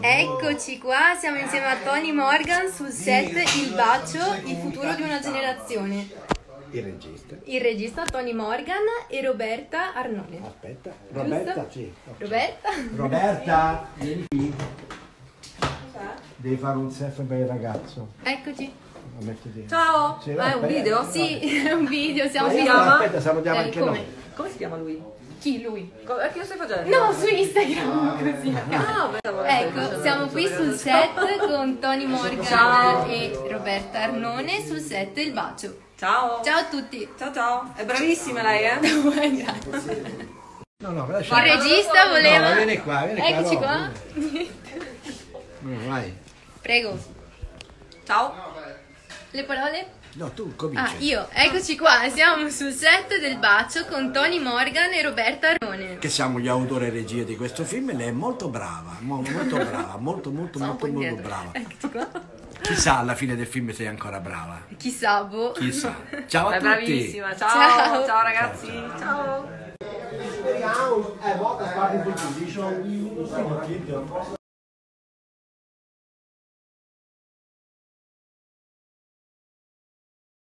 Eccoci qua, siamo insieme a Tony Morgan sul set Il bacio, il futuro di una generazione. Il regista. Il regista Tony Morgan e Roberta Arnone. Aspetta. Roberta, sì. Roberta? Roberta, vieni qui. Devi fare un selfie per il ragazzo. Eccoci. Ciao! Ma è un video? Sì, è un video, siamo chiama? Aspetta, salutiamo Eh, anche noi. Come si chiama lui? Chi lui? Co- eh, Che lo stai facendo? No, su Instagram così. Ah, pensavo- Ecco, siamo qui sul set con Tony Morgan Ciao. e Roberta Arnone sul set Il bacio. Ciao! Ciao a tutti. Ciao ciao! È bravissima lei, eh? Grazie. No, no, lascia. Il regista voleva... No, vieni qua, vieni qua, Eccoci qua. No, vai. Prego. Ciao! Le parole? No, tu Ah, cominci. io. Eccoci qua. Siamo sul set del bacio con Tony Morgan e Roberta Arnone. Che siamo gli autori e regie di questo film e lei è molto brava, mo- molto brava, molto molto Sono molto molto brava. Eccoci qua. Chissà alla fine del film sei ancora brava. Chissà, boh. Chissà. Ciao a È tutti. bravissima! Ciao! Ciao. Ciao, ragazzi! Ciao.